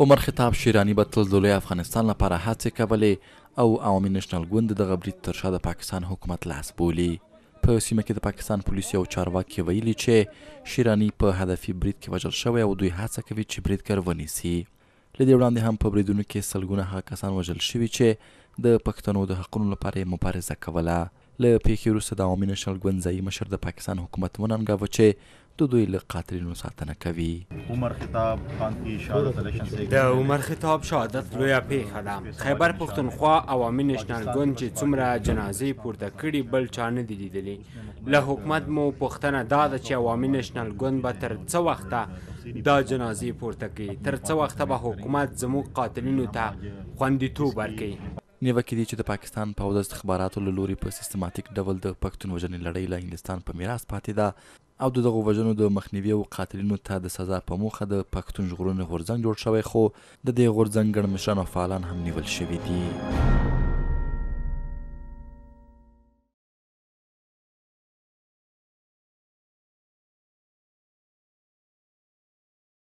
عمر خطاب شیراني به تل د لوی افغانستان لپاره هڅې کولې او عوامي نېشنل ګوند د دغه برید تر شا د پاکستان حکومت لاس بولي په سیمه کې د پاکستان پولیس یو چارواکي ویلي چې شیراني په هدفي برید کې وژل شوی او دوی هڅه کوي چې بریدګر ونیسي له دې وړاندې هم په بریدونو کې سلګونه هغه کسان وژل شوي چې د پښتنو د حقونو لپاره یې مبارزه کوله له پېښې وروسته د عوامي نېشنل ګوند ځايي مشر د پاکستان حکومت وننګاوه چې د دوی له قاتلینو ساتنه کوي. عمر خطاب خان کی شهادت الیکشن سے د عمر خطاب شهادت لویه پیښه ده. خیبر پښتونخوا عوامي نېشنل ګوند چې څومره جنازې پورته کړي بل چا نه دي لیدلي. له حکومت مو پوښتنه دا ده چې عوامي نېشنل ګوند به تر څه وخته دا جنازې پورته کوي؟ تر څه وخته به حکومت زموږ قاتلینو ته خوندیتوب ورکوي؟ نیوکې دي چې د پاکستان پوځ د استخباراتو له لوري په سیستماتیک ډول د پښتون وژنې لړۍ له هندوستان په میراث پاتې ده او د دغو وژنو د مخنیوي او قاتلینو ته د سزا په موخه د پښتون ژغورنې غورځنګ جوړ شوی خو د دې غورځنګ ګڼ مشران او فعالان هم نیول شوي دي.